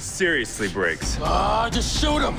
seriously breaks. Ah, just shoot him.